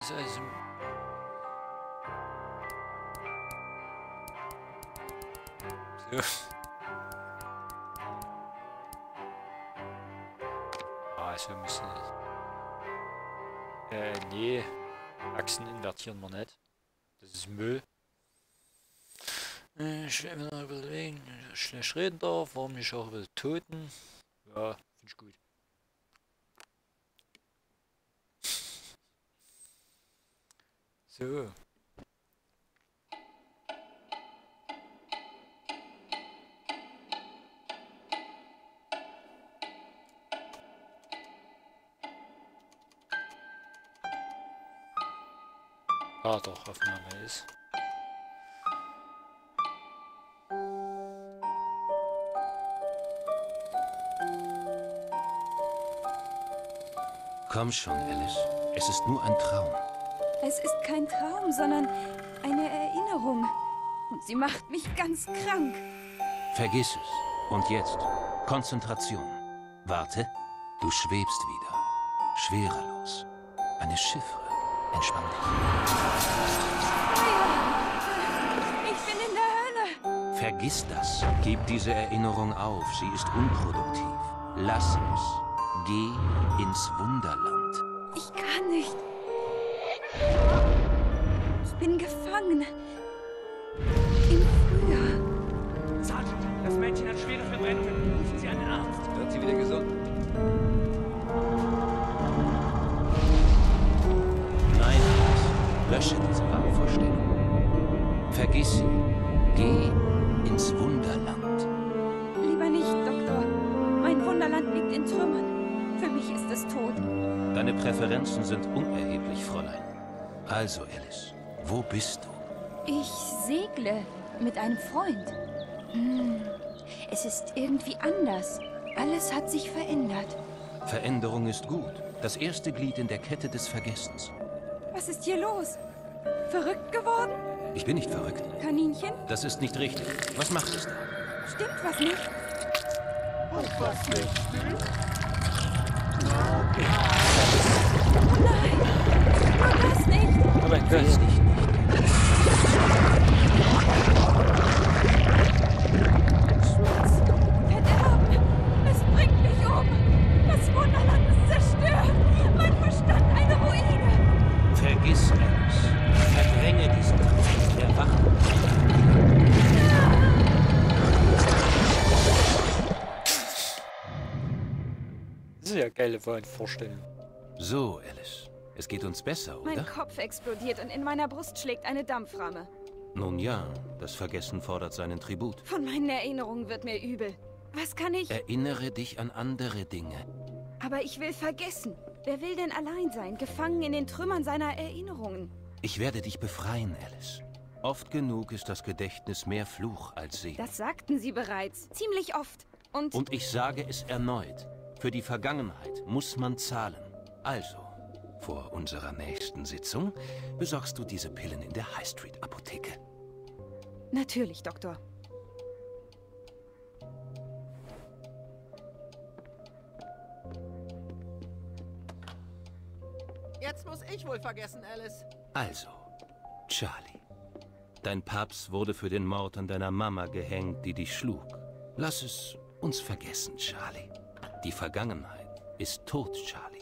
Also so. Ah, so müssen. Äh, nee. Achsen invertieren wir nicht. Das ist Müll. Äh, Ich will mir noch überlegen, ob ich schlecht reden darf, warum ich auch will Toten. Ja, finde ich gut. So. Ah, doch, Aufnahme ist. Komm schon, Alice. Es ist nur ein Traum. Es ist kein Traum, sondern eine Erinnerung. Und sie macht mich ganz krank. Vergiss es. Und jetzt Konzentration. Warte, du schwebst wieder. Schwerelos. Eine Chiffre. Entspann dich. Ich bin in der Hölle. Vergiss das. Gib diese Erinnerung auf. Sie ist unproduktiv. Lass es. Geh ins Wunderland. Deine Präferenzen sind unerheblich, Fräulein. Also, Alice, wo bist du? Ich segle mit einem Freund. Hm, es ist irgendwie anders. Alles hat sich verändert. Veränderung ist gut. Das erste Glied in der Kette des Vergessens. Was ist hier los? Verrückt geworden? Ich bin nicht verrückt. Kaninchen? Das ist nicht richtig. Was macht es da? Stimmt was nicht? Oh Diesen Traum. Erwache. Das ist ja eine geile Vorstellung. So, Alice. Es geht uns besser, oder? Mein Kopf explodiert und in meiner Brust schlägt eine Dampframme. Nun ja, das Vergessen fordert seinen Tribut. Von meinen Erinnerungen wird mir übel. Was kann ich? Erinnere dich an andere Dinge. Aber ich will vergessen. Wer will denn allein sein, gefangen in den Trümmern seiner Erinnerungen? Ich werde dich befreien, Alice. Oft genug ist das Gedächtnis mehr Fluch als Segen. Das sagten Sie bereits. Ziemlich oft. Und, Und ich sage es erneut. Für die Vergangenheit muss man zahlen. Also, vor unserer nächsten Sitzung besorgst du diese Pillen in der High Street Apotheke. natürlich, Doktor. Jetzt muss ich wohl vergessen, Alice. Also, Charlie. Dein Paps wurde für den Mord an deiner Mama gehängt, die dich schlug. Lass es uns vergessen, Charlie. Die Vergangenheit ist tot, Charlie.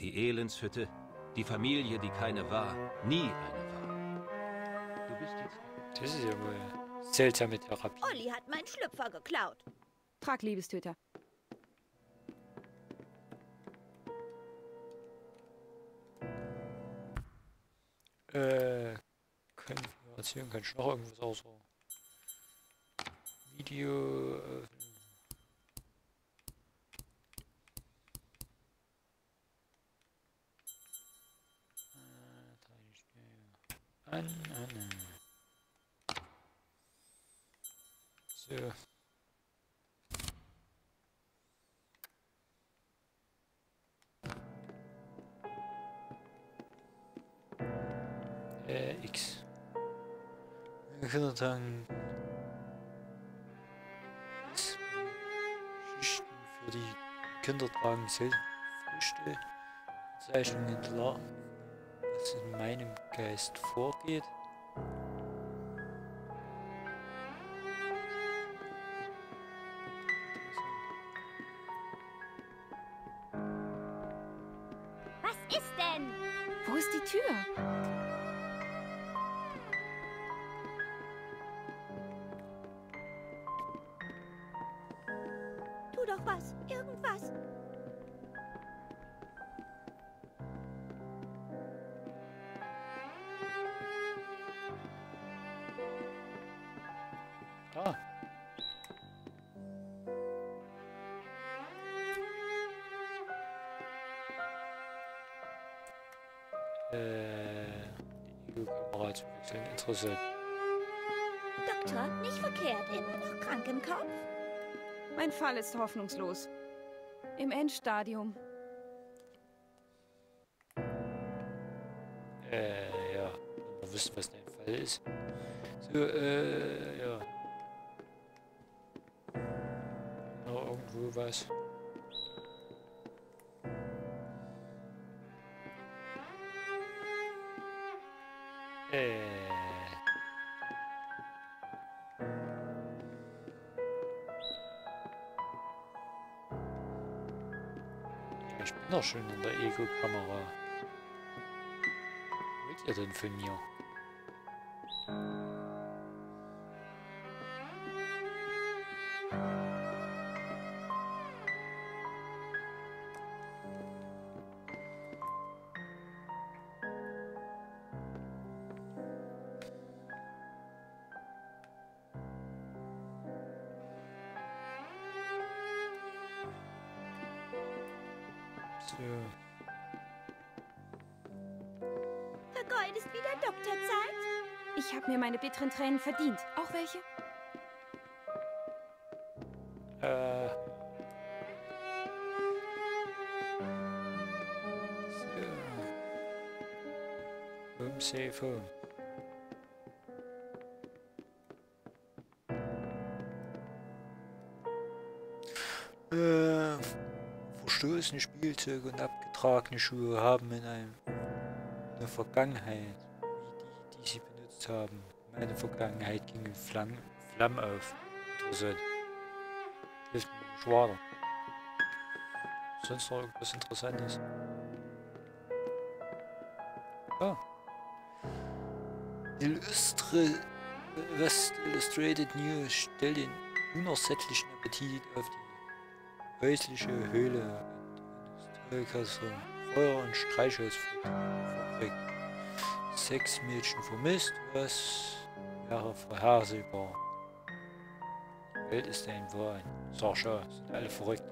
Die Elendshütte, die Familie, die keine war, nie eine war. Du bist jetzt... Das ist ja wohl seltsame Therapie. Olli hat meinen Schlüpfer geklaut. Frag Liebestöter. Äh, Konfiguration kann ich noch irgendwas außer Video Kindertagen. Schichten für die Kinder tragen selten Früchte. Zeichnungen klar. Was sind meinem Geist vorgeht. Ist hoffnungslos. Im Endstadium. Äh, ja. Wir wissen, was dein Fall ist. So, äh, ja. Noch irgendwo was. Schon in der Ego-Kamera. Was wollt ihr denn von mir? Bitteren Tränen verdient. Auch welche? Äh. So. Home safe home. Äh, verstoßene Spielzeuge und abgetragene Schuhe haben in einem in der Vergangenheit, wie die, die sie benutzt haben, meine Vergangenheit ging in Flammen, Flammen auf. Interessant. Hilft mir weiter. Sonst noch irgendwas Interessantes? Ah. Illustre West Illustrated News stellt den unersättlichen Appetit auf die häusliche Höhle und Industriekasse Feuer- und Streichholzfabrik. Sechs Mädchen vermisst, was wäre vorhersehbar. Die Welt ist ein Wahn. Sag schon, sind alle verrückt.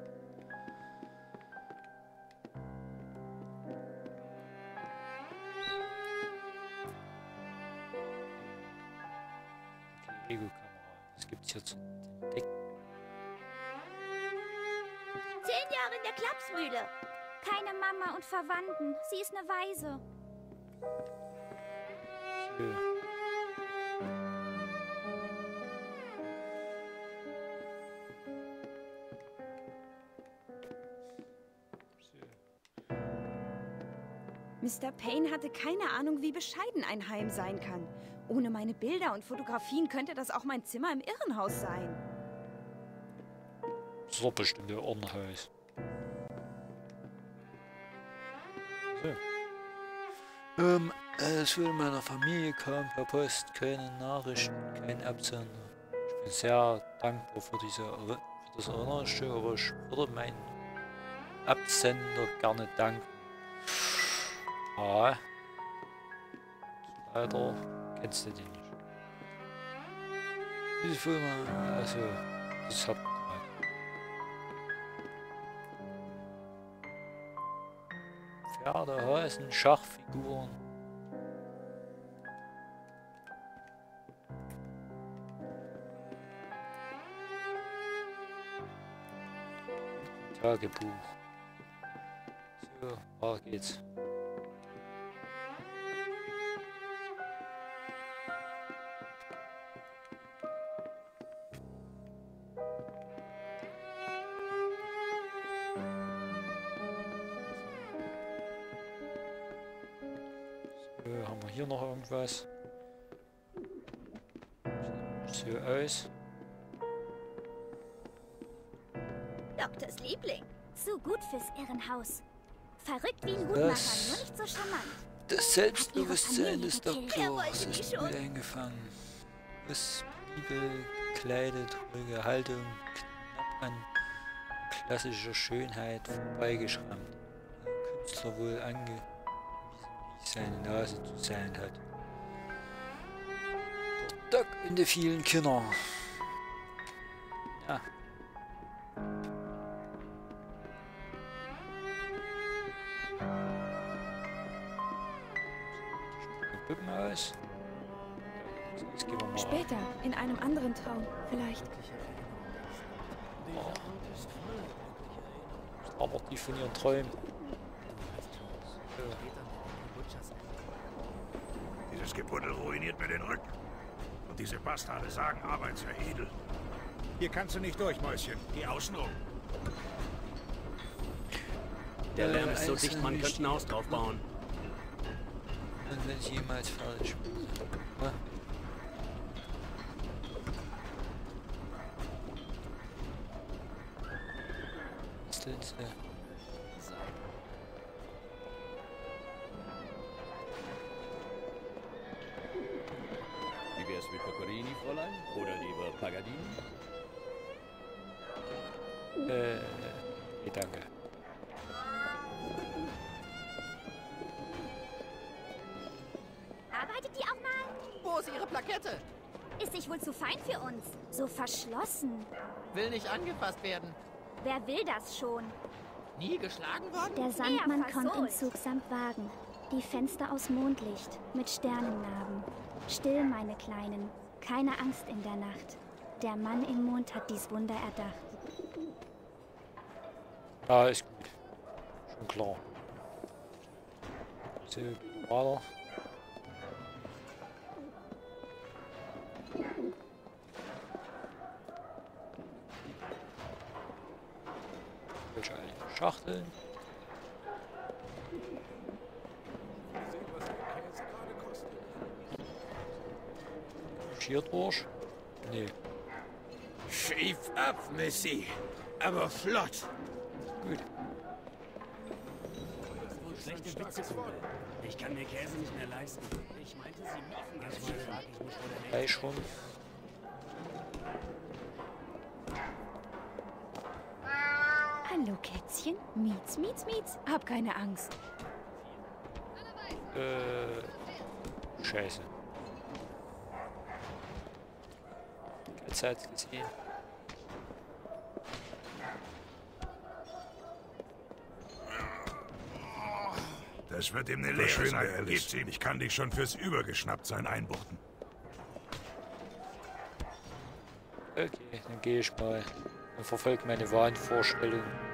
Mr. Payne hatte keine Ahnung, wie bescheiden ein Heim sein kann. Ohne meine Bilder und Fotografien könnte das auch mein Zimmer im Irrenhaus sein. Das ist doch bestimmt der Irrenhaus. So. Ähm, es von meiner Familie kam per Post keine Nachrichten, kein Absender. Ich bin sehr dankbar für, diese, für das Erinnerungsstück, aber ich würde meinen Absender gerne danken. Ah. Leider kennst du den nicht. Diese Firma, also, das hat. Pferde, Hasen, Schachfiguren. Tagebuch. So, weiter geht's. Das Selbstbewusstsein des Doktors ist gut eingefangen. Liebe, gekleidet, ruhige Haltung, knapp an klassischer Schönheit vorbeigeschrammt. Der Künstler wohl angewiesen, wie seine Nase zu sein hat. Der Doc und die vielen Kinder. Traum, vielleicht. Aber die von ihren Träumen. Dieses Gebuddel ruiniert mir den Rücken. Und diese Bastarde sagen, Arbeit sei edel. Hier kannst du nicht durch, Mäuschen. Geh außen rum. Der Lärm ist so dicht, man könnte ein Haus drauf bauen. Und wenn ich jemals fertig bin. Angefasst werden. Wer will das schon? Nie geschlagen worden? Der Sandmann kommt im. Zug samt Wagen. Die Fenster aus Mondlicht mit Sternennarben. Still, meine Kleinen. Keine Angst in der Nacht. Der Mann im Mond hat dies Wunder erdacht. Ja, ist gut. Schon klar. So, weiter. Welche eine Schachtel? Hier durch? Nee. Schief ab, Missy. Aber flott. Gut. Schlechte Witze, Kumpel. Ich kann mir Käse nicht mehr leisten. Ich meinte, sie liefen ganz mal frag ich Gleich schon. Hallo, Kätzchen. Mietz, mietz, mietz. Hab keine Angst. Äh. Scheiße. Katze hat's gesehen. Das wird ihm eine Lehre sein. Alice. Ich kann dich schon fürs Übergeschnapptsein einbuchten. Okay, dann gehe ich mal und verfolge meine Wahnvorstellung. Wo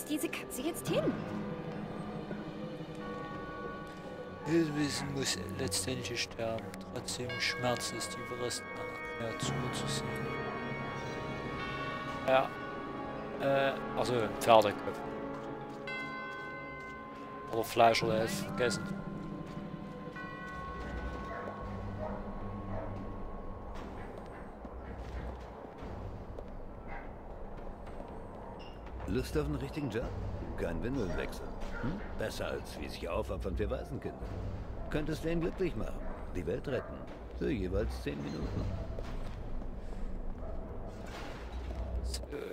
ist diese Katze jetzt hin? Hilwissen muss letztendlich sterben. Trotzdem Schmerz ist die Überreste mehr zuzusehen. Ja. Äh, also Pferdekopf. Oder Fleisch oder Elf vergessen. Lust auf einen richtigen Job? Kein Windelnwechsel. Hm? Besser als wie sich aufopfern für Waisenkinder. Könntest wen glücklich machen. Die Welt retten. Für jeweils zehn Minuten.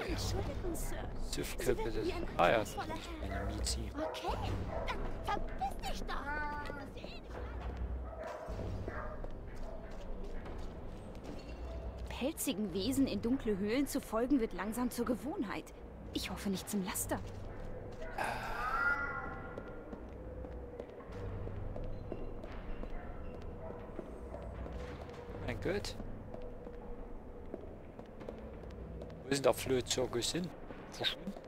Entschuldigung, Sir. Wirken des... wie ein Ah ja, eine Miezi. Okay, dann verpiss dich doch. Pelzigen Wesen in dunkle Höhlen zu folgen wird langsam zur Gewohnheit. Ich hoffe nicht zum Laster. Mein Gott. Wo denn der Flöhzirkus hin? Verschwunden?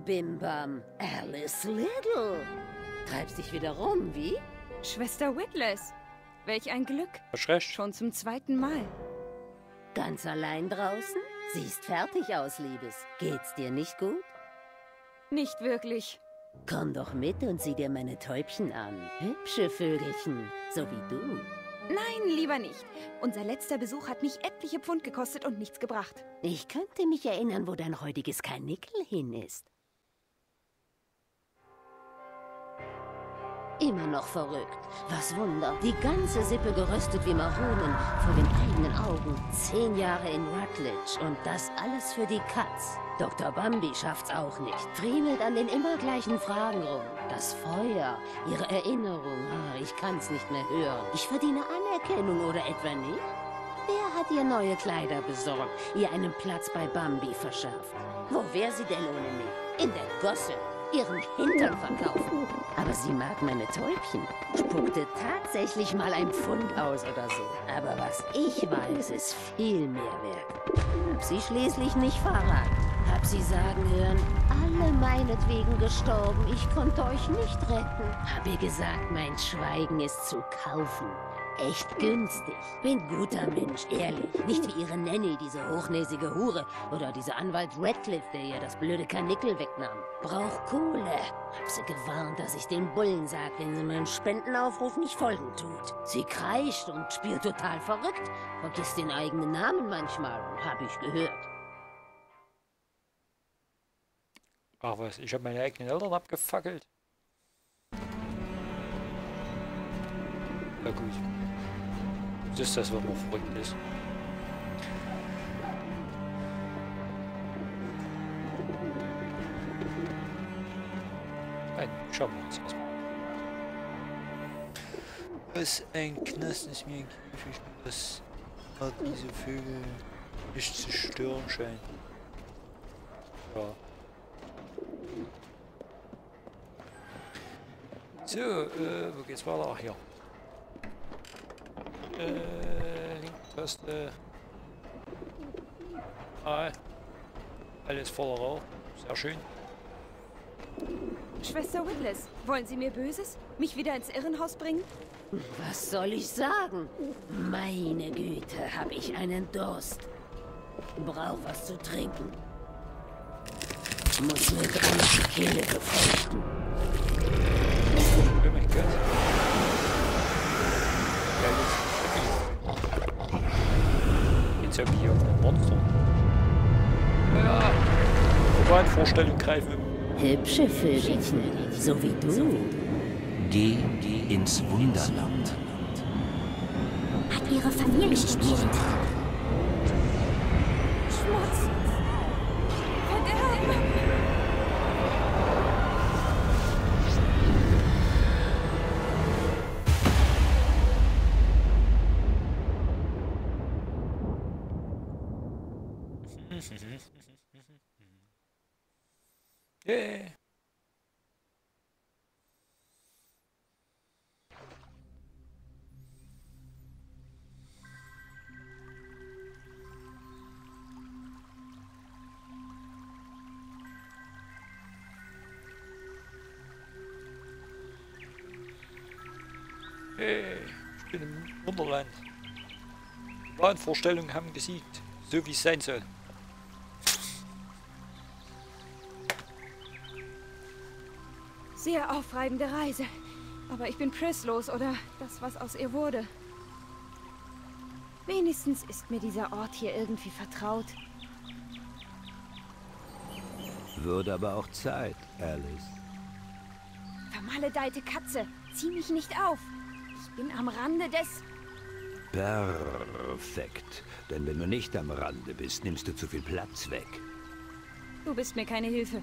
Bimbam, Alice Little. Treibst dich wieder rum, wie? Schwester Witless. Welch ein Glück. Hast recht. Schon zum zweiten Mal. Ganz allein draußen? Siehst fertig aus, Liebes. Geht's dir nicht gut? Nicht wirklich. Komm doch mit und sieh dir meine Täubchen an. Hübsche Vögelchen, so wie du. Nein, lieber nicht. Unser letzter Besuch hat mich etliche Pfund gekostet und nichts gebracht. Ich könnte mich erinnern, wo dein heutiges Karnickel hin ist. Immer noch verrückt. Was Wunder. Die ganze Sippe geröstet wie Maronen vor den eigenen Augen. Zehn Jahre in Rutledge und das alles für die Katz. Dr. Bambi schafft's auch nicht. Friemelt an den immer gleichen Fragen rum. Das Feuer, ihre Erinnerung. Ah, ich kann's nicht mehr hören. Ich verdiene Anerkennung oder etwa nicht? Wer hat ihr neue Kleider besorgt, ihr einen Platz bei Bambi verschafft? Wo wäre sie denn ohne mich? In der Gosse ihren Hintern verkaufen. Aber sie mag meine Täubchen. Spuckte tatsächlich mal ein Pfund aus oder so. Aber was ich weiß, ist viel mehr wert. Hab sie schließlich nicht verraten. Hab sie sagen hören, alle meinetwegen gestorben, ich konnte euch nicht retten. Hab ihr gesagt, mein Schweigen ist zu kaufen echt günstig. Bin guter Mensch, ehrlich. Nicht wie ihre Nanny, diese hochnäsige Hure. Oder dieser Anwalt Radcliffe, der ihr das blöde Karnickel wegnahm. Brauch Kohle. Hab sie gewarnt, dass ich den Bullen sag, wenn sie meinem Spendenaufruf nicht folgen tut. Sie kreischt und spielt total verrückt. Vergisst den eigenen Namen manchmal, hab ich gehört. Ach was, ich habe meine eigenen Eltern abgefackelt. Ja gut. Das ist das, was noch verrückt ist. Nein, schauen wir uns erstmal. Was ein Knast ist mir ein Käfig, dass diese Vögel nicht zu stören scheinen. Ja. So, äh, wo geht's weiter? Ach, hier. Äh, Linktaste. Ah, alles voller Rauch. Sehr schön. Schwester Witless, wollen Sie mir Böses? Mich wieder ins Irrenhaus bringen? Was soll ich sagen? Meine Güte, hab ich einen Durst. Brauch was zu trinken. Muss mir dran die Kehle befeuchten. Hier auf ein Monster. Ja. Vorstellung greifen. Hübsche Vögelchen, so wie du. Geh ins Wunderland. Hat ihre Familie gespielt. Wahnvorstellungen haben gesiegt, so wie es sein soll. Sehr aufreibende Reise. Aber ich bin Pris los, oder das, was aus ihr wurde. Wenigstens ist mir dieser Ort hier irgendwie vertraut. Würde aber auch Zeit, Alice. Vermaledeite Katze, zieh mich nicht auf. Ich bin am Rande des... Perfekt. Denn wenn du nicht am Rande bist, nimmst du zu viel Platz weg. Du bist mir keine Hilfe.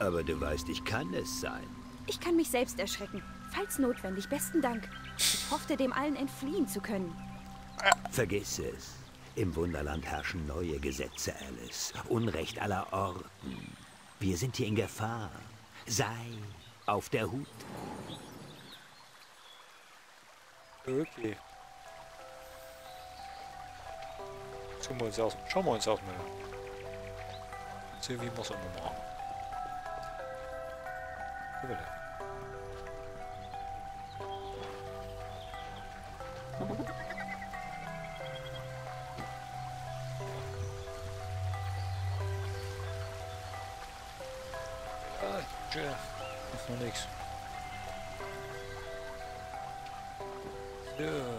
Aber du weißt, ich kann es sein. Ich kann mich selbst erschrecken. Falls notwendig, besten Dank. Ich hoffte, dem allen entfliehen zu können. Vergiss es. Im Wunderland herrschen neue Gesetze, Alice. Unrecht aller Orten. Wir sind hier in Gefahr. Sei auf der Hut. Okay. Schauen wir uns erstmal. Schauen wir uns erstmal. So wie wir es immer machen. Guck mal. Ah, tja, ist noch nichts. So.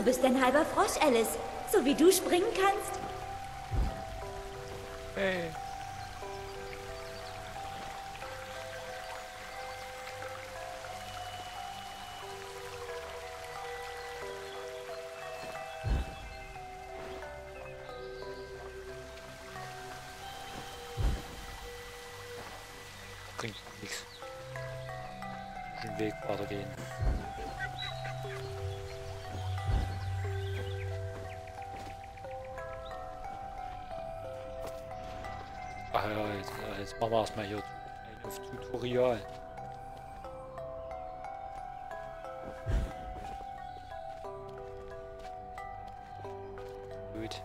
Du bist ein halber Frosch, Alice. So wie du springen kannst. hey. Machen wir erstmal hier auf Tutorial. Gut.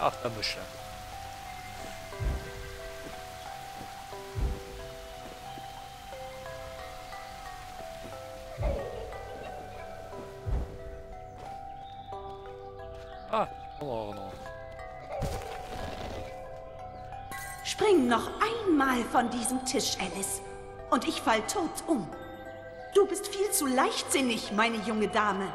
Ach, da muss er. Diesem Tisch, Alice. Und ich fall tot um. Du bist viel zu leichtsinnig, meine junge Dame.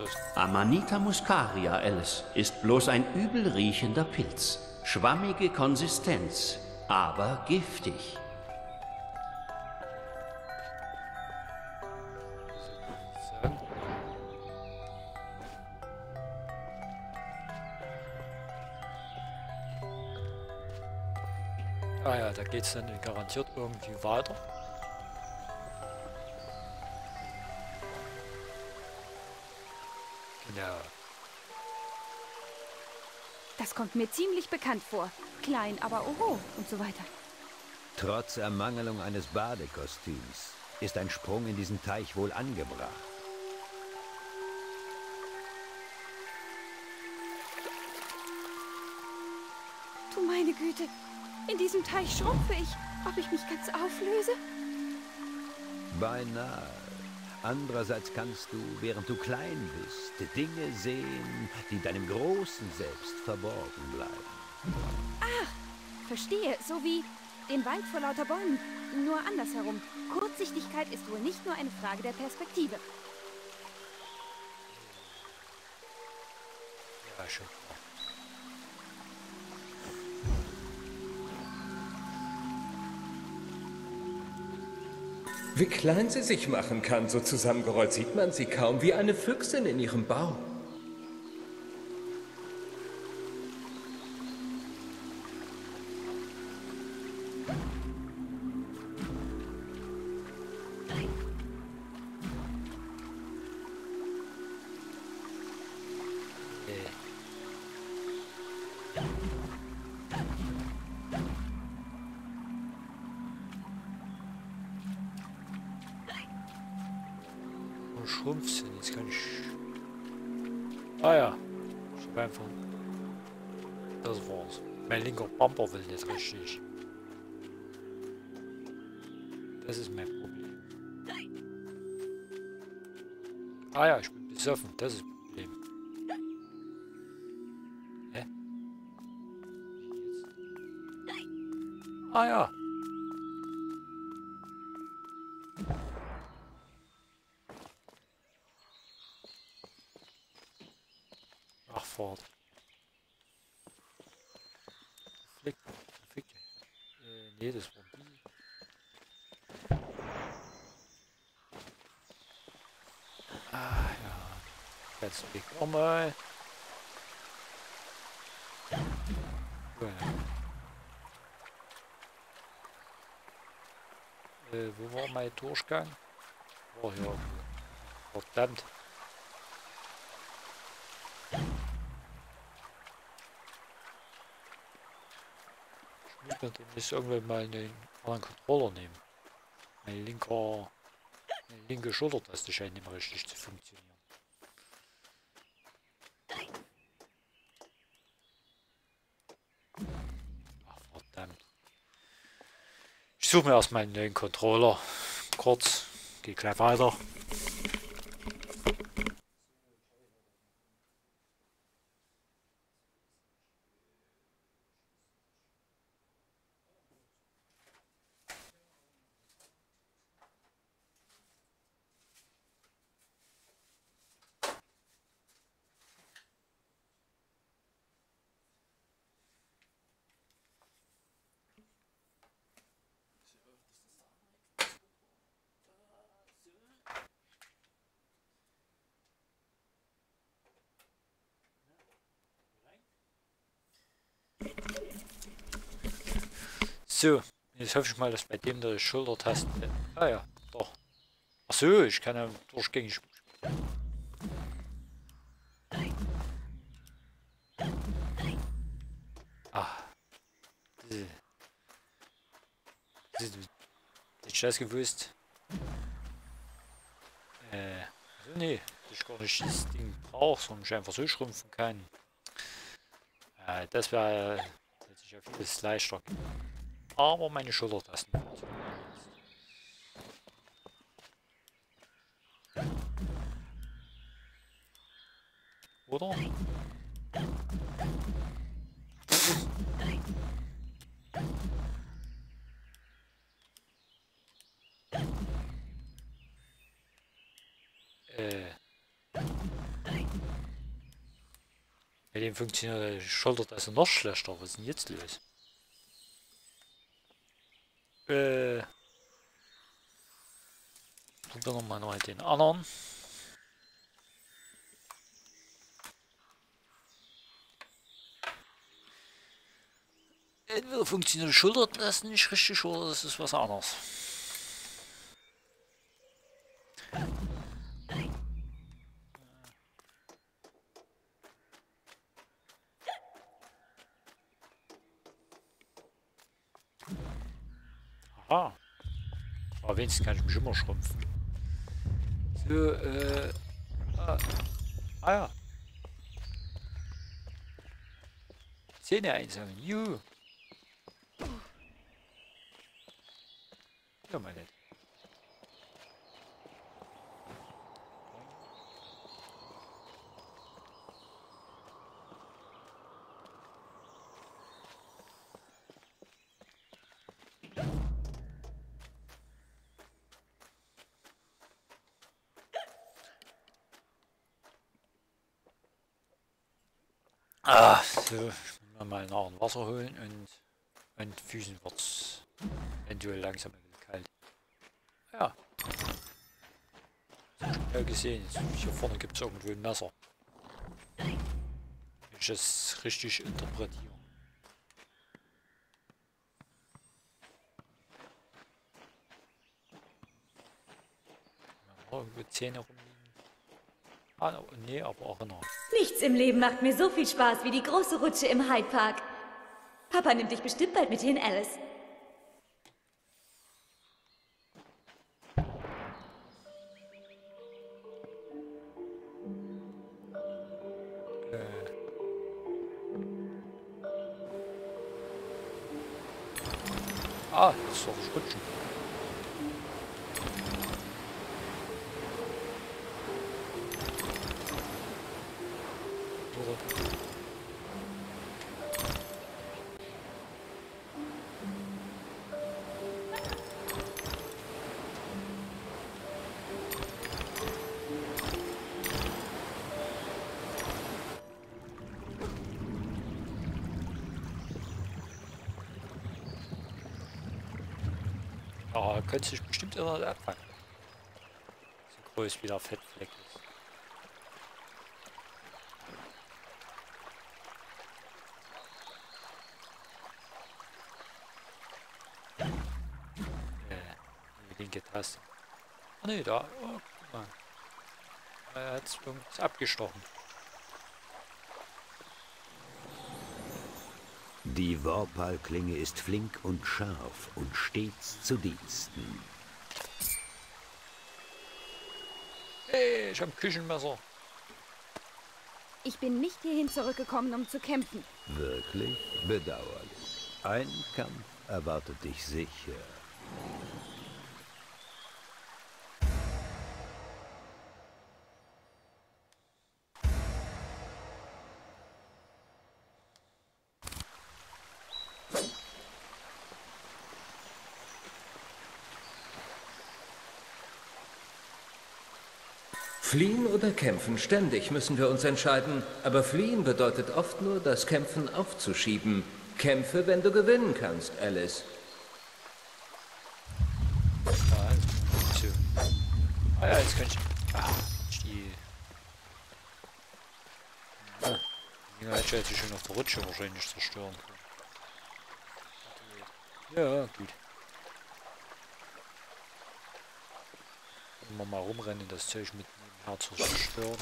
Ist. Amanita muscaria, Alice, ist bloß ein übel riechender Pilz. Schwammige Konsistenz, aber giftig. Ah ja, da geht's dann garantiert irgendwie weiter. Kommt mir ziemlich bekannt vor. Klein, aber oho und so weiter. Trotz Ermangelung eines Badekostüms ist ein Sprung in diesen Teich wohl angebracht. Du meine Güte, in diesem Teich schrumpfe ich. Ob ich mich ganz auflöse? Beinahe. Andererseits kannst du, während du klein bist, Dinge sehen, die deinem großen Selbst verborgen bleiben. Ach, verstehe. So wie den Wald vor lauter Bäumen. Nur andersherum. Kurzsichtigkeit ist wohl nicht nur eine Frage der Perspektive. Ja, schon. Wie klein sie sich machen kann, so zusammengerollt sieht man sie kaum wie eine Füchsin in ihrem Bau. Will Jetzt Weg auch mal. Ja. Äh, wo war mein Durchgang? Oh ja. Verdammt. Ich muss demnächst irgendwann mal einen anderen Controller nehmen. Mein linker, meine linke Schultertaste scheint nicht mehr richtig zu funktionieren. Ach, verdammt. Ich suche mir erstmal einen neuen Controller. Kurz, geh gleich weiter. So, jetzt hoffe ich mal, dass bei dem der Schultertaste... Ah ja, doch. Ach so, ich kann ja durchgängig spielen. Ah. Hätte ich das gewusst? Äh, also nee, dass ich gar nicht das Ding brauche, sondern ich einfach so schrumpfen kann. Äh, das wäre sich ja vieles leichter aber meine Schultertasten Oder? Äh. Bei dem funktioniert die Schultertaste noch schlechter. Was ist denn jetzt los? Äh. Probieren wir mal noch den anderen. Entweder funktioniert die Schultertasten nicht richtig oder das ist was anderes. Ah. Aber wenigstens kann ich mich immer schrumpfen. So, äh. Ah, ah ja. Zähne einsammeln. Juhu. Ja, mal nicht. Ah, so, ich muss mal nach dem Wasser holen und, und Füßen wird es eventuell langsam kalt. Ja. Ja gesehen, hier vorne gibt es irgendwo ein Messer. Wenn ich das richtig interpretiere. Irgendwo Zähne rumliegen. Ah, nee, aber auch noch. Nichts im Leben macht mir so viel Spaß wie die große Rutsche im Hyde Park. Papa nimmt dich bestimmt bald mit hin, Alice. Ja, könnte sich bestimmt immer abfangen. So groß wie der Fettfleck ist. Äh, die linke Taste. Ah ne, da. Oh, guck mal. Er hat es abgestochen. Die Worpal-Klinge ist flink und scharf und stets zu Diensten. Hey, ich hab Küchenmesser. Ich bin nicht hierhin zurückgekommen, um zu kämpfen. Wirklich bedauerlich. Ein Kampf erwartet dich sicher. Oder kämpfen, ständig müssen wir uns entscheiden. Aber fliehen bedeutet oft nur, das Kämpfen aufzuschieben. Kämpfe, wenn du gewinnen kannst, Alice. Ah, ja, jetzt kann ich... Ah, die... Ja, hätte ich jetzt schon auf der Rutsche wahrscheinlich zerstören können. Ja, gut. Wir mal rumrennen, das Zeug mit nebenher zu zerstören.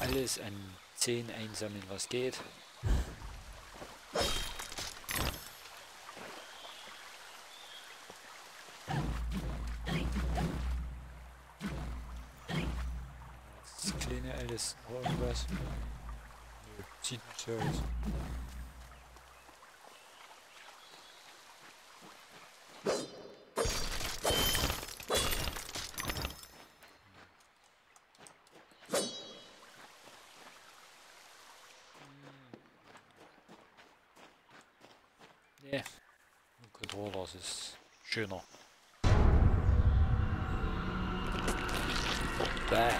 Alles an 10 einsammeln, was geht. Das kleine noch irgendwas. Nö, sieht nicht so aus. Nee. Ein ist schöner. Bäh.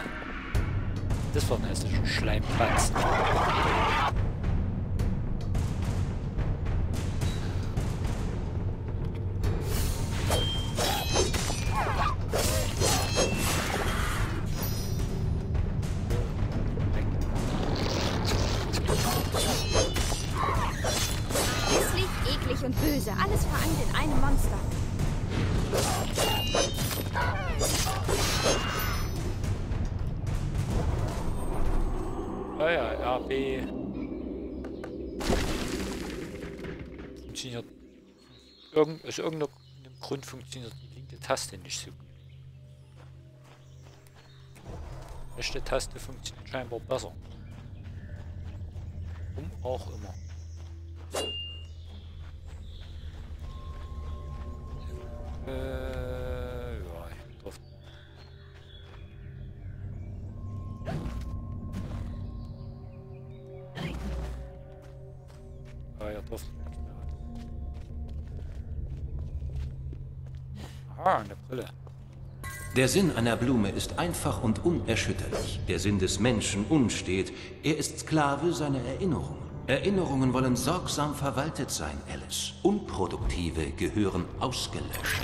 Das war ein hässlicher Schleimplatz. Aus irgendeinem Grund funktioniert die linke Taste nicht so gut. Die rechte Taste funktioniert scheinbar besser. Warum auch immer. Äh, Der Sinn einer Blume ist einfach und unerschütterlich. Der Sinn des Menschen unstet. Er ist Sklave seiner Erinnerungen. Erinnerungen wollen sorgsam verwaltet sein, Alice. Unproduktive gehören ausgelöscht.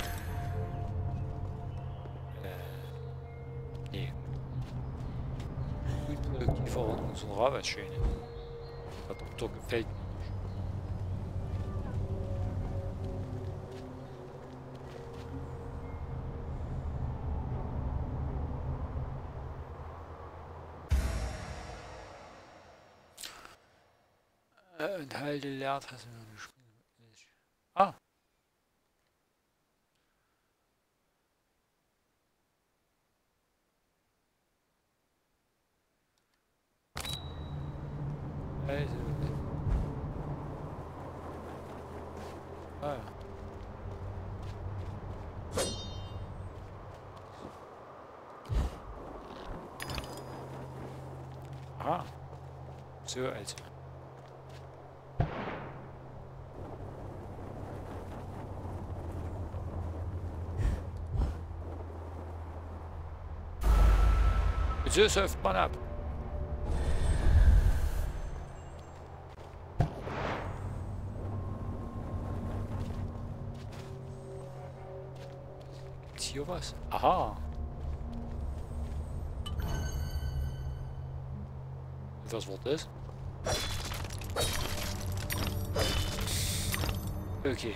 Nee. Gut produktiv auch in unserer Arbeitsschöne. Der Doktor gefällt mir Äh, Enthalte Leertaste. Ah. So surft man ab. Gibt's hier was? Aha. Was wird das? Okay.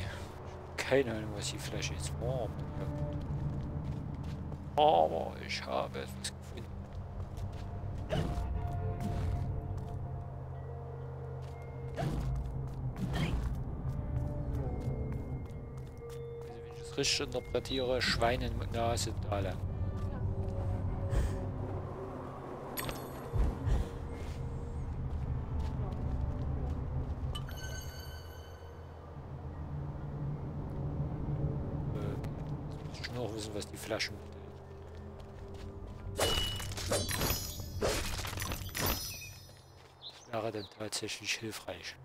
Keine Ahnung, was die Flasche jetzt war. Aber ich habe das richtig interpretiere, Schweinennase und alle. noch wissen, was die Flaschen Das wäre dann tatsächlich hilfreich.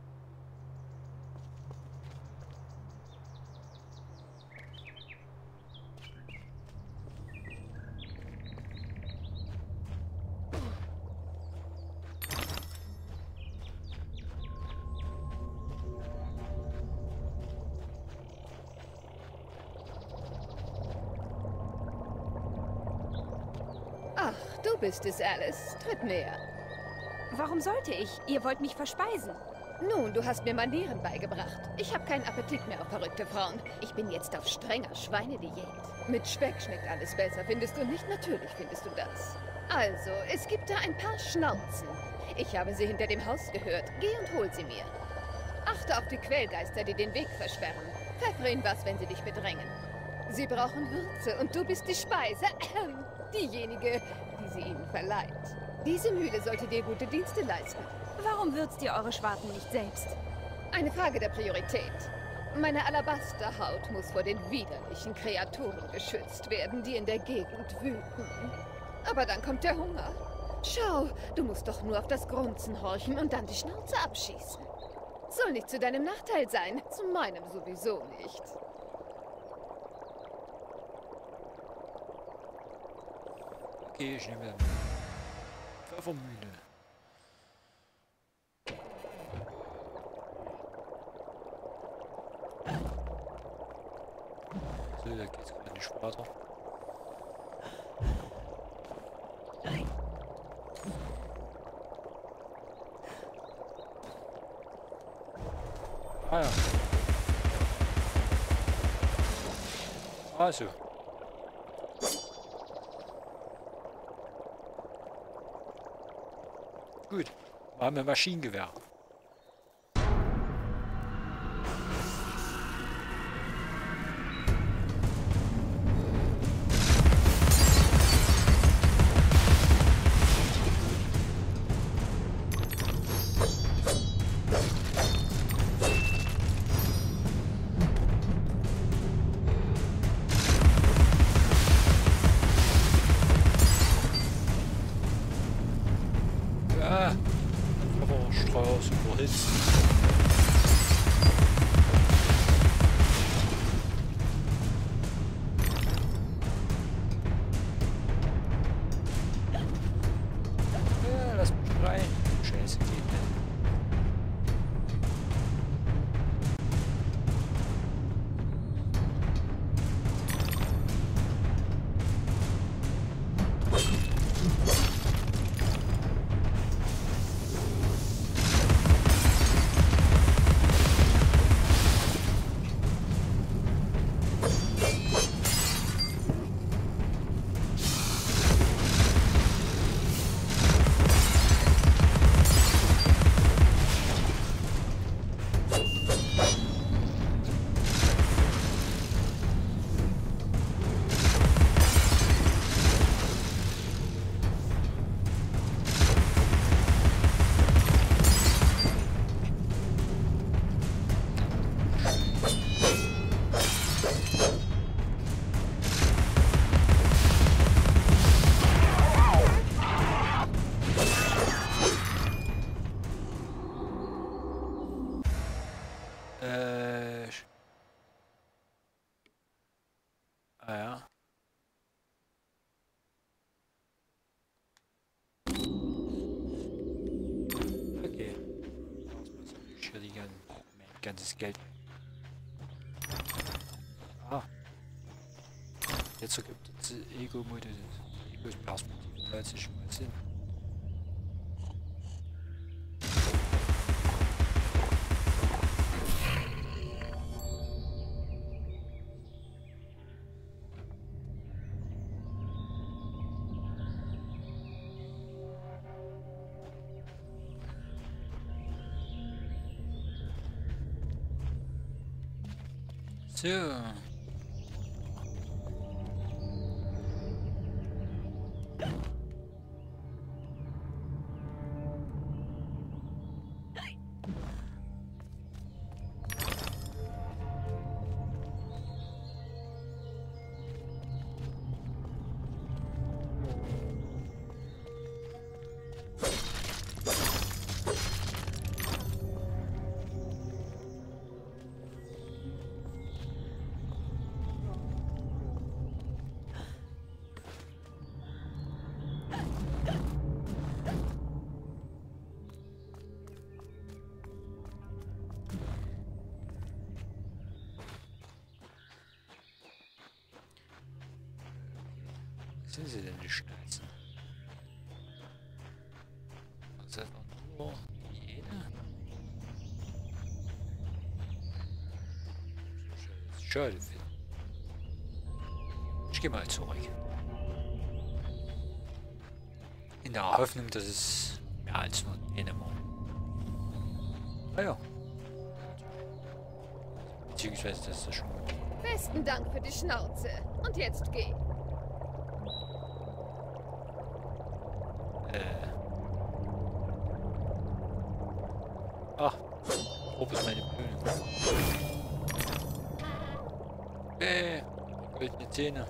Ach, du bist es, Alice. Tritt näher. Warum sollte ich? Ihr wollt mich verspeisen. Nun, du hast mir Manieren beigebracht. Ich habe keinen Appetit mehr auf verrückte Frauen. Ich bin jetzt auf strenger Schweinediät. Mit Speck schmeckt alles besser, findest du nicht? Natürlich findest du das. Also, es gibt da ein paar Schnauzen. Ich habe sie hinter dem Haus gehört. Geh und hol sie mir. Achte auf die Quellgeister, die den Weg versperren. Pfeffere ihnen was, wenn sie dich bedrängen. Sie brauchen Würze und du bist die Speise. Diejenige, die sie ihnen verleiht. Diese Mühle sollte dir gute Dienste leisten. Warum würzt ihr eure Schwarten nicht selbst? Eine Frage der Priorität. Meine Alabasterhaut muss vor den widerlichen Kreaturen geschützt werden, die in der Gegend wüten. Aber dann kommt der Hunger. Schau, du musst doch nur auf das Grunzen horchen und dann die Schnauze abschießen. Soll nicht zu deinem Nachteil sein, zu meinem sowieso nicht. Okay, ich nehme Pfeffermühle. So, da geht's gerade nicht weiter. Ah ja. Also. Gut. Wir haben ein Maschinengewehr. Das Ego-Mode, Egos Perspektive plötzlich mal Sinn. So. Sind sie denn, die Schnellsten? Was ist nur jene? Schade finden. Ich gehe mal zurück. In der Hoffnung, dass es mehr als nur jene machen. Naja. Beziehungsweise, das ist das schon. Besten Dank für die Schnauze. Und jetzt geh. llena.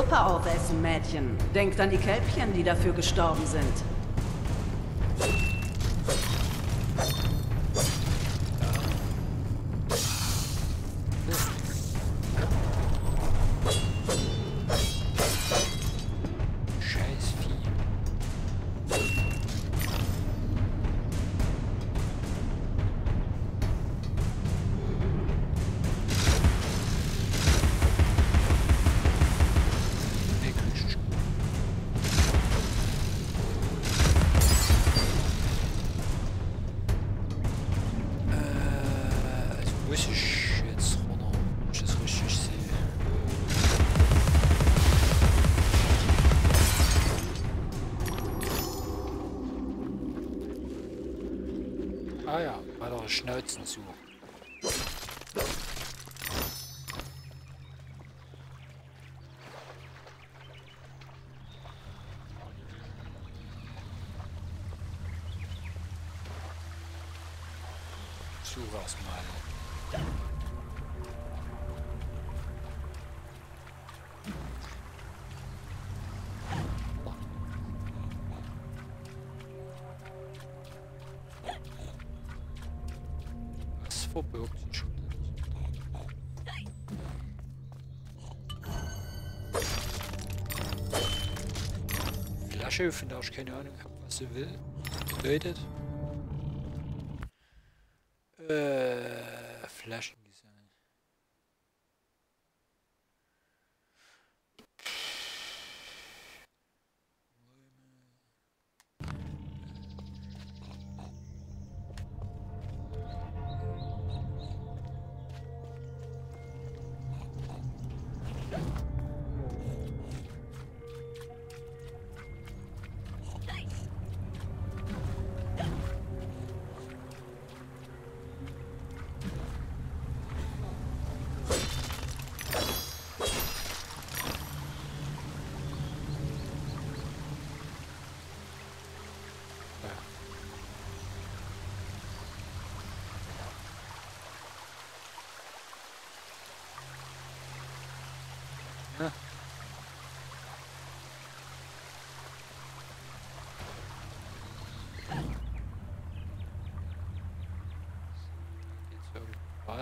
Suppe aufessen, Mädchen. Denkt an die Kälbchen, die dafür gestorben sind. Wo ist ich jetzt runter? Wenn Ich das richtig sehe. Ah ja, bei Schnauzen Schnauzensuche. Flasche, von der ich keine Ahnung was sie will. Bedeutet.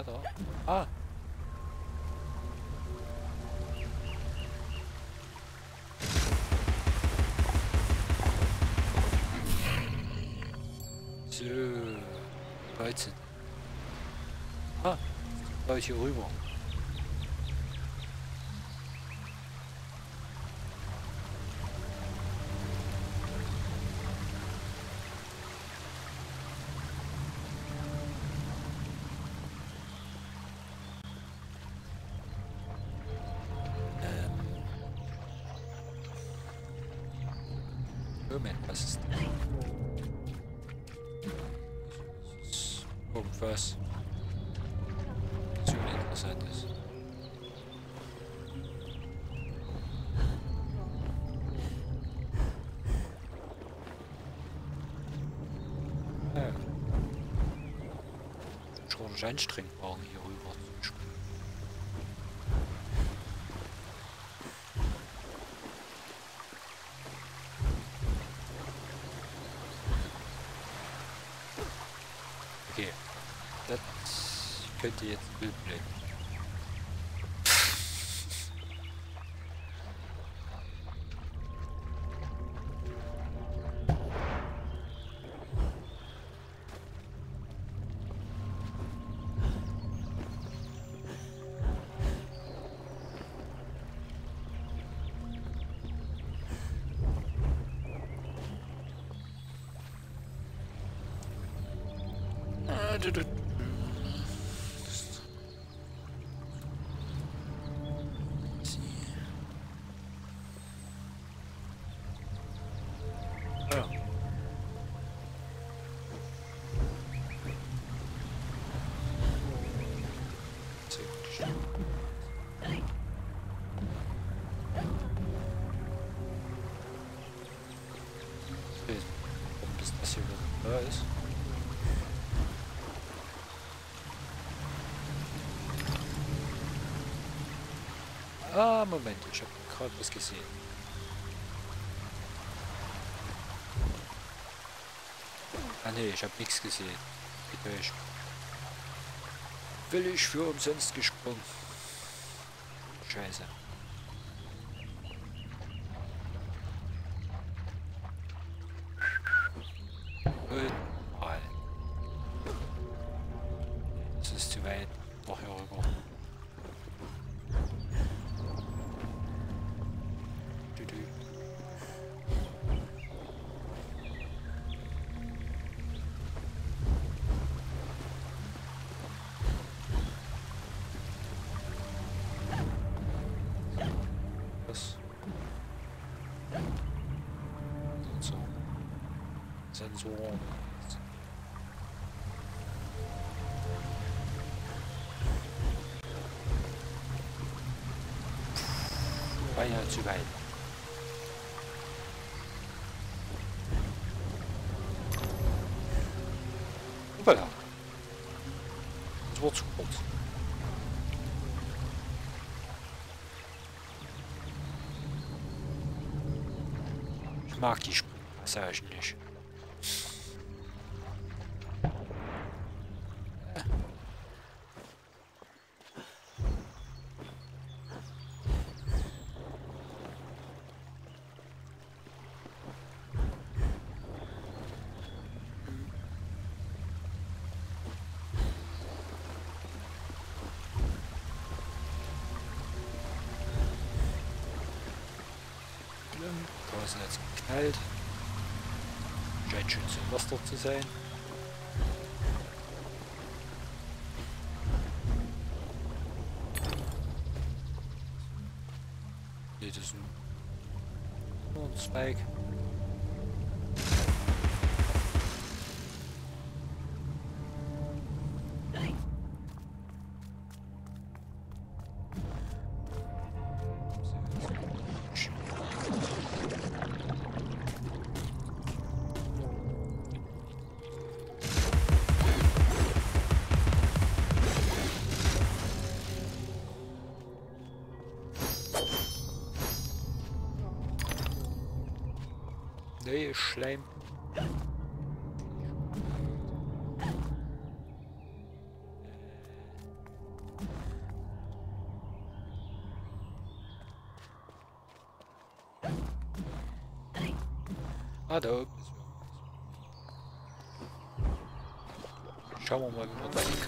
Weiter? Ah! So, 13. Ah, baue ich hier rüber. Moment, anstrengend waren hier Moment, ich habe gerade was gesehen. Ah ne, ich habe nichts gesehen. Getäuscht. Will ich für umsonst gesprungen. Scheiße. is warm. Waar je naartoe bij? Hoppala. Het wordt kapot. Maak die passage niet. saying? Neue Schleim. Ah, da oben ist irgendwas. Schauen wir mal, wie man da hinkommt.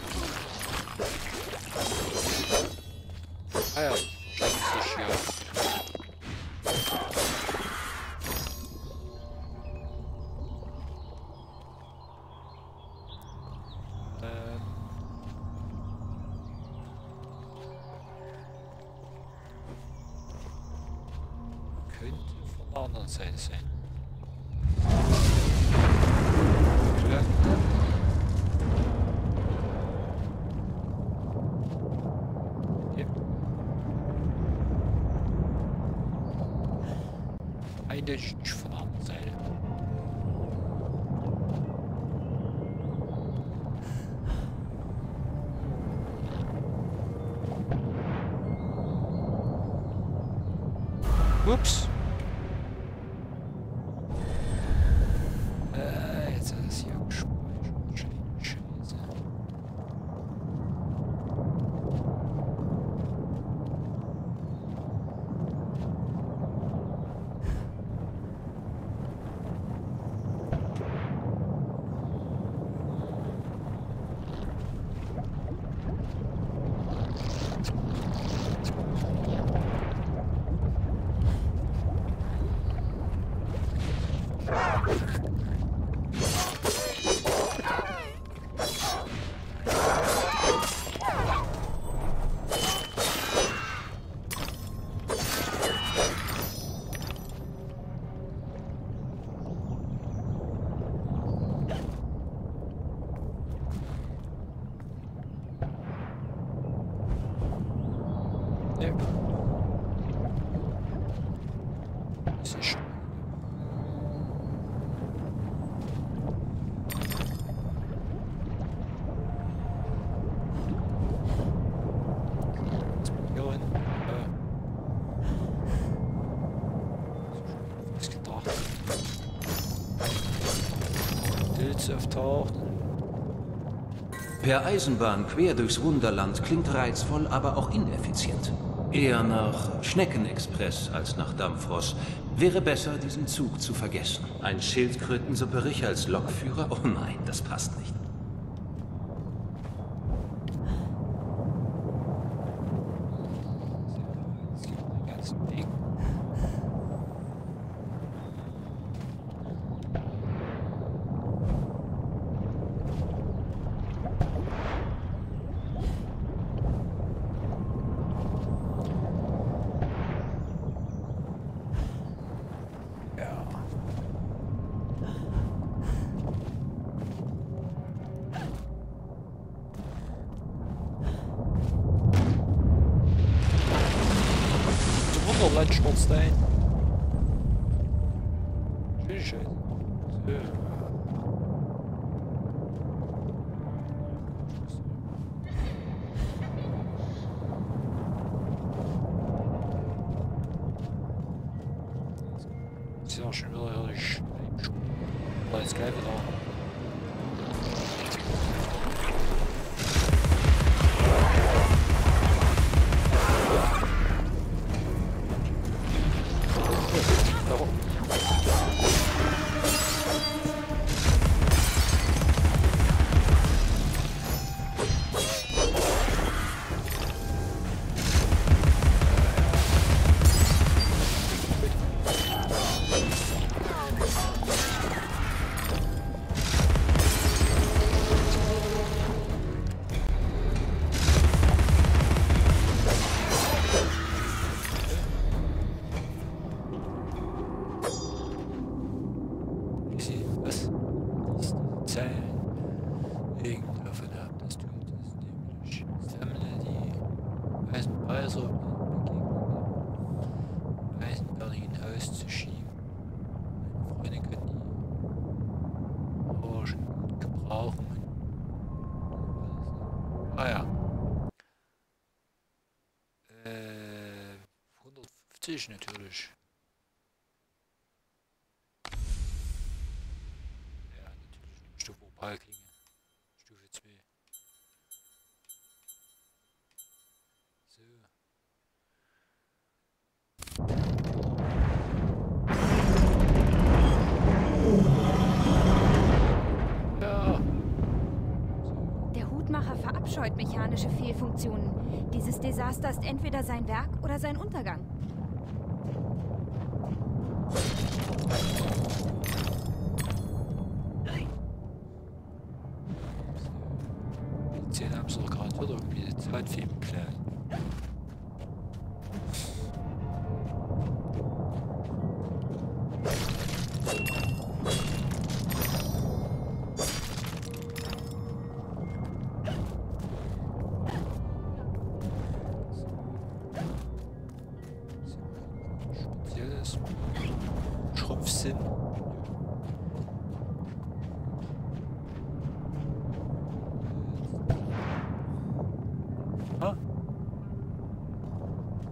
Per Eisenbahn quer durchs Wunderland klingt reizvoll, aber auch ineffizient. Eher nach Schneckenexpress als nach Dampfross. Wäre besser, diesen Zug zu vergessen. Ein Schildkrötensupperich als Lokführer? Oh nein, das passt nicht. Sich natürlich. Ja, natürlich eine Stufe Opalklinge. Stufe 2. So. Ja. Der Hutmacher verabscheut mechanische Fehlfunktionen. Dieses Desaster ist entweder sein Werk oder sein Untergang.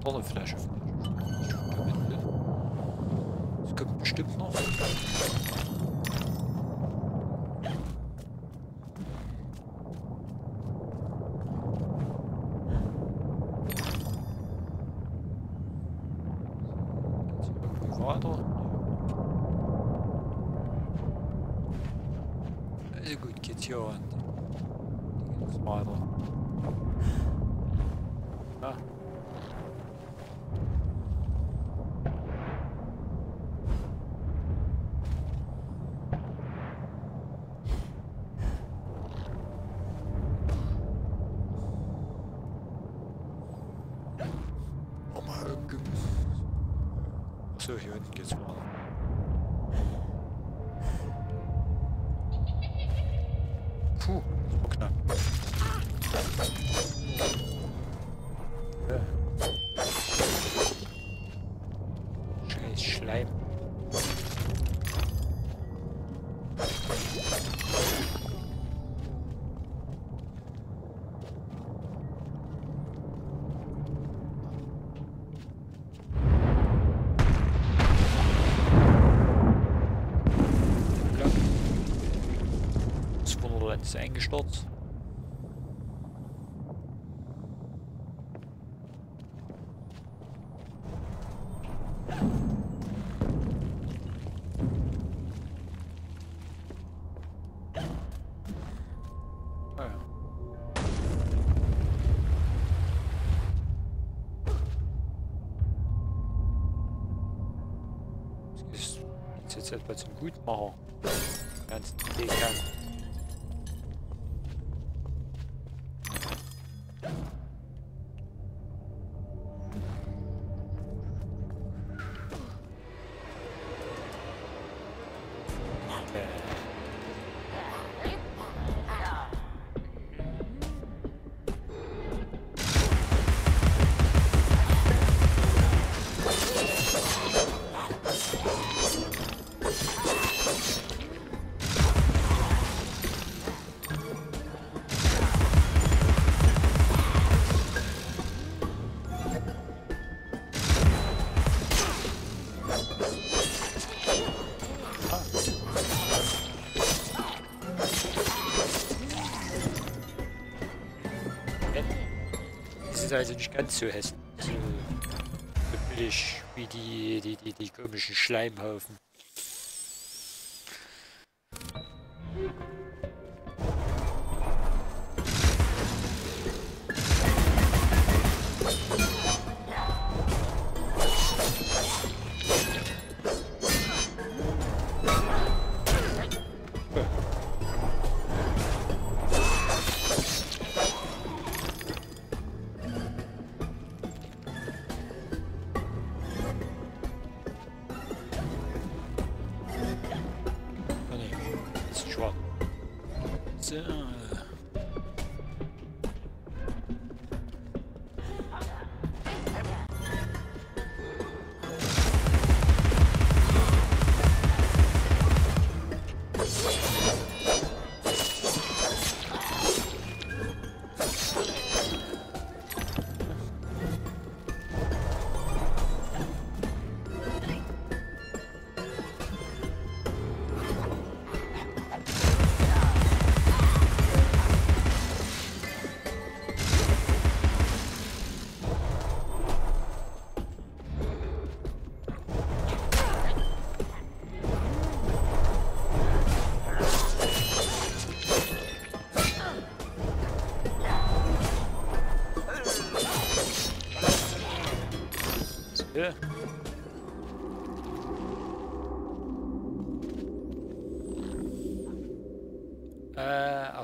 prendre bah, flash. C'est comme je te prends. eingestürzt. Ah, ist jetzt halt erstmal zum Gutmacher. Ganz gehen kann. Ist also nicht ganz so hässlich. So, billig wie die, die, die, die komischen Schleimhaufen.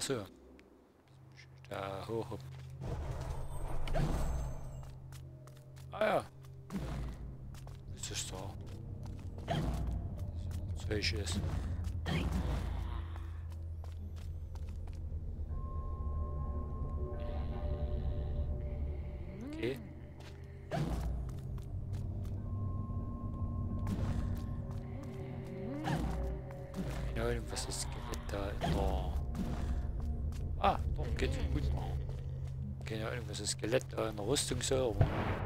So. Da hoch. Ah ja. Was ist da? Zeug ist. Da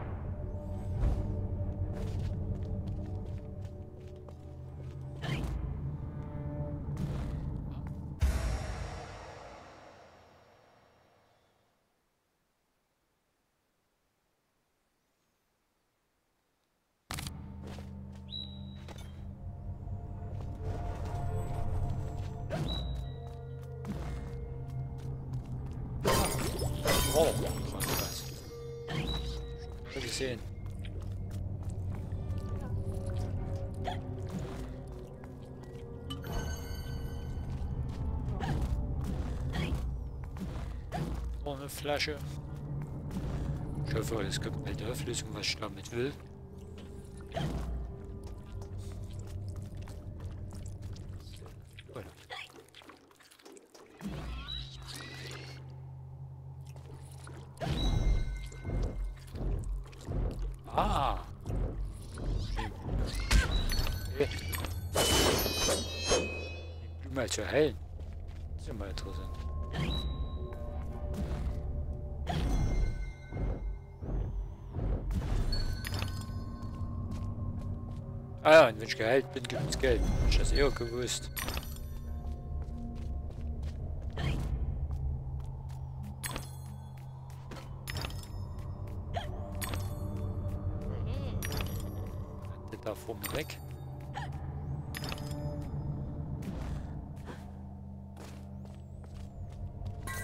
Flasche. Ich hoffe, es bei der Auflösung, was ich damit will. Geheilt bin, gibt es Geld. Hab ich das eher gewusst. Da vor mir weg.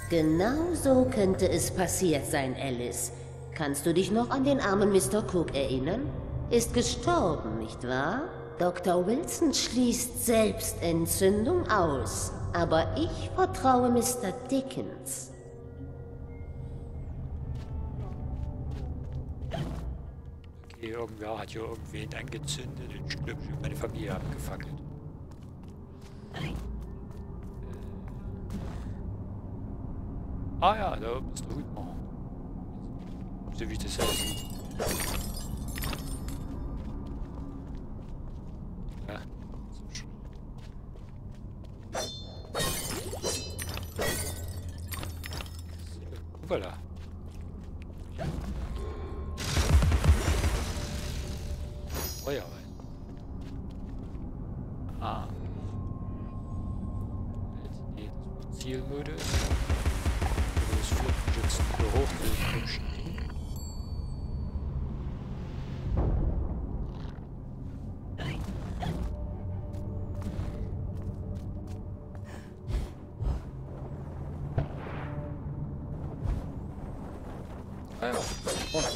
Genau so könnte es passiert sein, Alice. Kannst du dich noch an den armen Mr. Cook erinnern? Ist gestorben, nicht wahr? Dr. Wilson schließt Selbstentzündung aus. Aber ich vertraue Mr. Dickens. Okay, irgendwer hat hier irgendwen angezündet und ich glaube, meine Familie abgefackelt. Ah ja, da oben ist der Hutmacher. So wie das aussieht. Ja,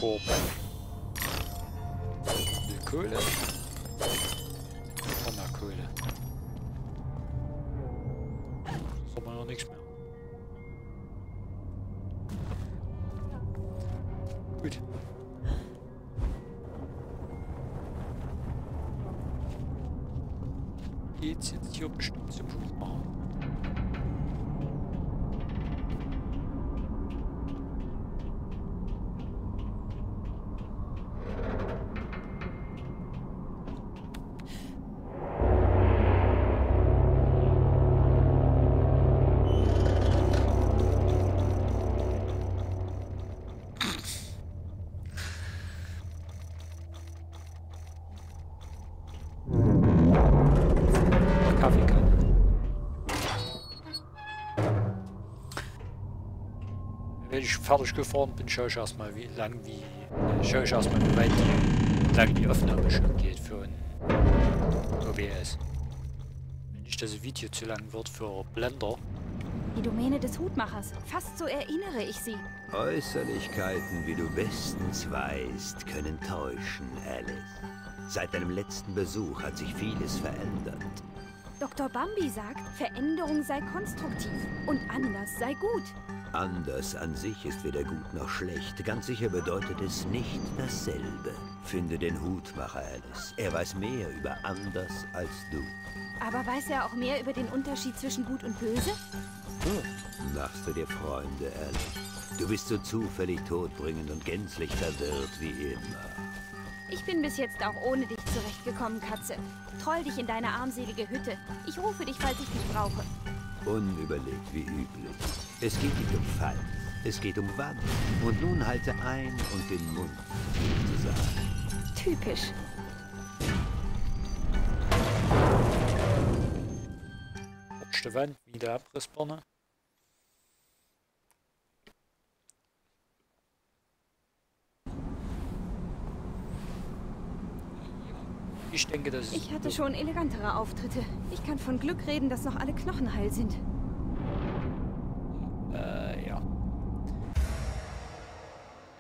und Wenn ich fertig gefahren bin, schaue ich erstmal, wie lang wie. Äh, schaue ich erstmal, wie weit die, wie lang die Aufnahme schon geht für ein OBS. Wenn nicht das Video zu lang wird für Blender. Die Domäne des Hutmachers. Fast so erinnere ich sie. Äußerlichkeiten, wie du bestens weißt, können täuschen, Alice. Seit deinem letzten Besuch hat sich vieles verändert. Dr. Bambi sagt, Veränderung sei konstruktiv und anders sei gut. Anders an sich ist weder gut noch schlecht. Ganz sicher bedeutet es nicht dasselbe. Finde den Hutmacher, Alice. Er weiß mehr über anders als du. Aber weiß er auch mehr über den Unterschied zwischen gut und böse? Machst du dir Freunde, Alice? Du bist so zufällig todbringend und gänzlich verwirrt wie immer. Ich bin bis jetzt auch ohne dich zurechtgekommen, Katze. Troll dich in deine armselige Hütte. Ich rufe dich, falls ich dich brauche. Unüberlegt wie üblich. Es geht nicht um Fall. Es geht um wann. Und nun halte ein und den Mund, sozusagen. Typisch. Rutschte Wand, wieder Abrissbirne. Ich denke, das ist... Ich hatte schon elegantere Auftritte. Ich kann von Glück reden, dass noch alle Knochen heil sind. Äh, ja.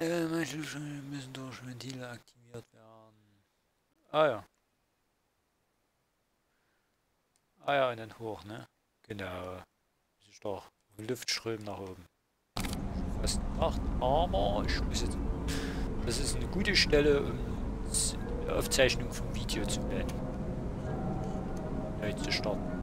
Äh, manche müssen durch Ventile aktiviert werden. Ah ja. Ah ja, und dann hoch, ne? Genau. Das ist doch Luftström nach oben. Fast gedacht, aber ich muss jetzt... Das ist eine gute Stelle, um die Aufzeichnung vom Video zu beenden. Neu zu starten.